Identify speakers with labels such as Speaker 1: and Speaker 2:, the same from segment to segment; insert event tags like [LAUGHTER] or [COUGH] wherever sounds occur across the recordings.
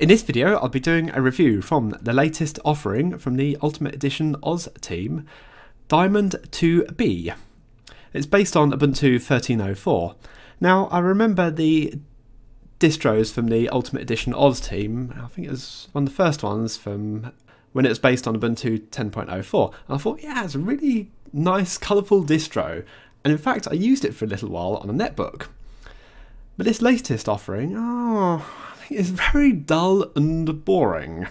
Speaker 1: In this video, I'll be doing a review from the latest offering from the Ultimate Edition Oz team, Diamond 2B. It's based on Ubuntu 13.04. Now, I remember the distros from the Ultimate Edition Oz team, I think it was one of the first ones from when it was based on Ubuntu 10.04. And I thought, yeah, it's a really nice, colourful distro. And in fact, I used it for a little while on a netbook. But this latest offering, oh, I think it's very dull and boring.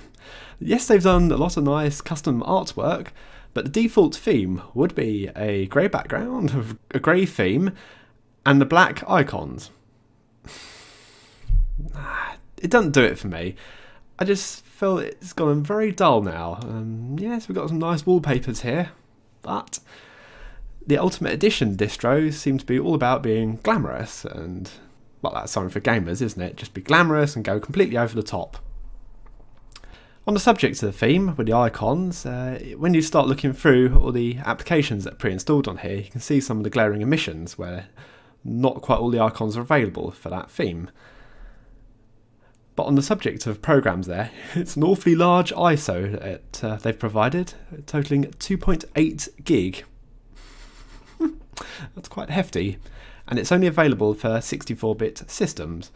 Speaker 1: Yes, they've done a lot of nice custom artwork, but the default theme would be a grey background, a grey theme, and the black icons. [SIGHS] It doesn't do it for me. I just feel it's gone very dull now. Um, yes, we've got some nice wallpapers here, but the Ultimate Edition distros seem to be all about being glamorous and, well, that's something for gamers, isn't it? Just be glamorous and go completely over the top. On the subject of the theme, with the icons, uh, when you start looking through all the applications that are pre-installed on here, you can see some of the glaring omissions where not quite all the icons are available for that theme. But on the subject of programs there, [LAUGHS] it's an awfully large ISO that uh, they've provided, totaling 2.8 gig. [LAUGHS] That's quite hefty, and it's only available for 64-bit systems.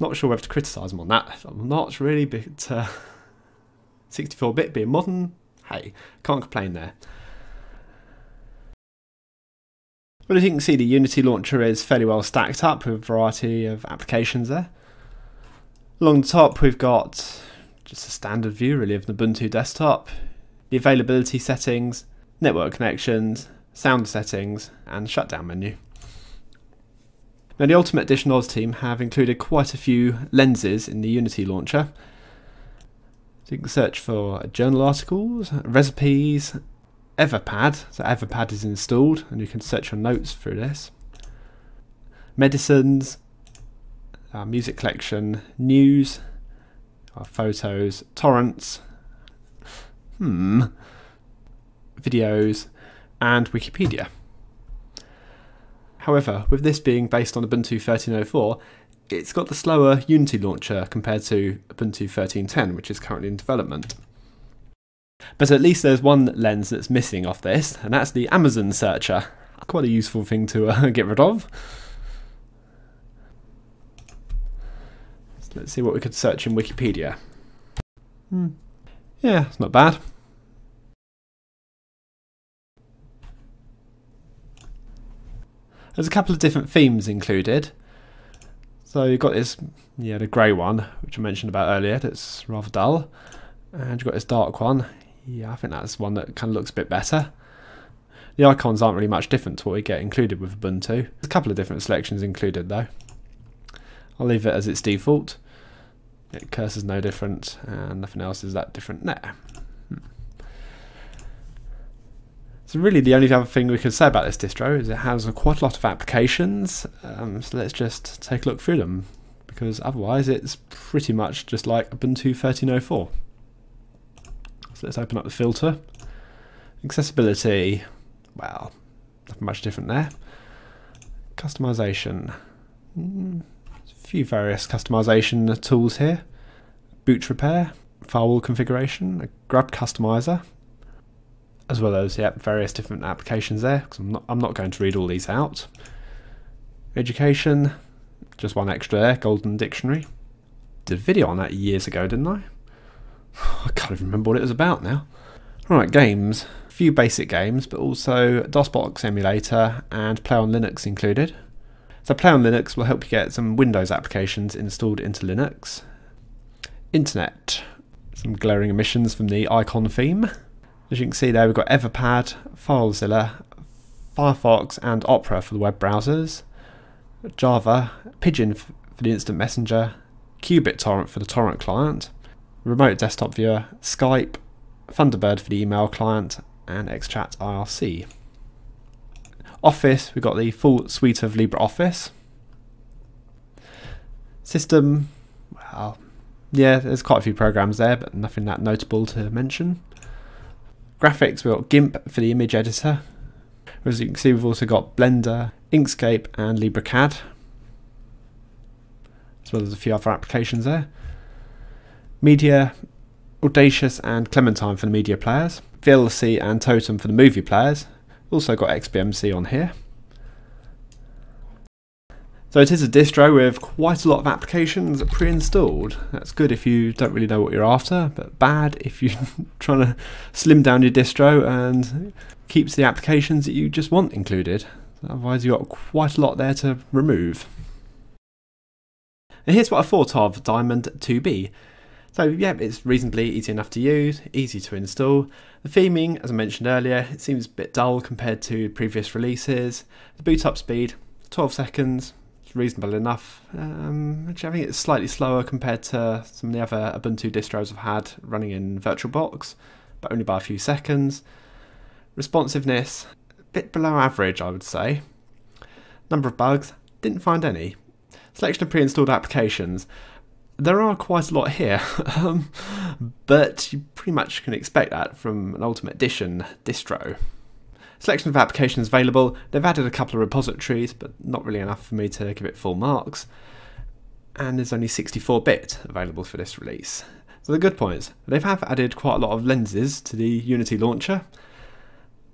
Speaker 1: Not sure whether to criticise them on that. I'm not really, but 64-bit uh, [LAUGHS] being modern, hey, can't complain there. But as you can see, the Unity launcher is fairly well stacked up with a variety of applications there. Along the top we've got just a standard view really of the Ubuntu desktop, the availability settings, network connections, sound settings and shutdown menu. Now the Ultimate Edition Oz team have included quite a few lenses in the Unity launcher. So you can search for journal articles, recipes, Everpad, so Everpad is installed and you can search your notes through this. Medicines, our music collection, news, our photos, torrents, hmm, videos, and Wikipedia. However, with this being based on Ubuntu 13.04, it's got the slower Unity launcher compared to Ubuntu 13.10, which is currently in development. But at least there's one lens that's missing off this, and that's the Amazon searcher. Quite a useful thing to uh, get rid of. Let's see what we could search in Wikipedia. Hmm. Yeah, it's not bad. There's a couple of different themes included. So you've got this, yeah, the grey one, which I mentioned about earlier, that's rather dull. And you've got this dark one. Yeah, I think that's one that kind of looks a bit better. The icons aren't really much different to what we get included with Ubuntu. There's a couple of different selections included though. I'll leave it as its default. It cursor's no different and nothing else is that different there. Hmm. So really the only other thing we could say about this distro is it has quite a lot of applications, um, so let's just take a look through them, because otherwise it's pretty much just like Ubuntu 13.04. So let's open up the filter. Accessibility, well, nothing much different there. Customization, mm, a few various customization tools here. Boot repair, firewall configuration, a grub customizer, as well as yep, various different applications there. Because I'm not, I'm not going to read all these out. Education, just one extra there, Golden Dictionary. Did a video on that years ago, didn't I? [SIGHS] I can't even remember what it was about now. Alright, games. A few basic games, but also DOSBox emulator and Play on Linux included. So Play on Linux will help you get some Windows applications installed into Linux. Internet. Some glaring omissions from the icon theme. As you can see there, we've got Everpad, FileZilla, Firefox and Opera for the web browsers, Java, Pidgin for the instant messenger, qBittorrent for the torrent client, remote desktop viewer, Skype, Thunderbird for the email client, and XChat IRC. Office, we've got the full suite of LibreOffice. System, well, yeah, there's quite a few programs there, but nothing that notable to mention. Graphics, we've got GIMP for the image editor. As you can see, we've also got Blender, Inkscape, and LibreCAD, as well as a few other applications there. Media, Audacious and Clementine for the media players, VLC and Totem for the movie players. Also got XBMC on here. So it is a distro with quite a lot of applications pre-installed. That's good if you don't really know what you're after, but bad if you're [LAUGHS] trying to slim down your distro and keeps the applications that you just want included. Otherwise you've got quite a lot there to remove. And here's what I thought of Diamond 2B. So yeah, it's reasonably easy enough to use, easy to install. The theming, as I mentioned earlier, it seems a bit dull compared to previous releases. The boot up speed, 12 seconds, reasonable enough. Um, actually, I think it's slightly slower compared to some of the other Ubuntu distros I've had running in VirtualBox, but only by a few seconds. Responsiveness, a bit below average, I would say. Number of bugs, didn't find any. Selection of pre-installed applications, there are quite a lot here, [LAUGHS] um, but you pretty much can expect that from an Ultimate Edition distro. Selection of applications available. They've added a couple of repositories, but not really enough for me to give it full marks. And there's only 64-bit available for this release. So the good points, they have added quite a lot of lenses to the Unity launcher.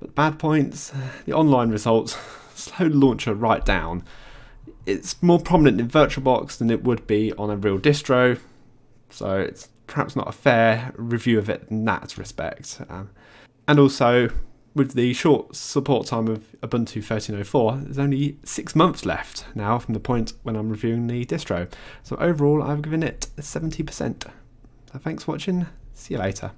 Speaker 1: But bad points, the online results [LAUGHS] slow the launcher right down. It's more prominent in VirtualBox than it would be on a real distro, so it's perhaps not a fair review of it in that respect. Um, and also, with the short support time of Ubuntu 13.04, there's only six months left now from the point when I'm reviewing the distro. So overall, I've given it 70%. So thanks for watching. See you later.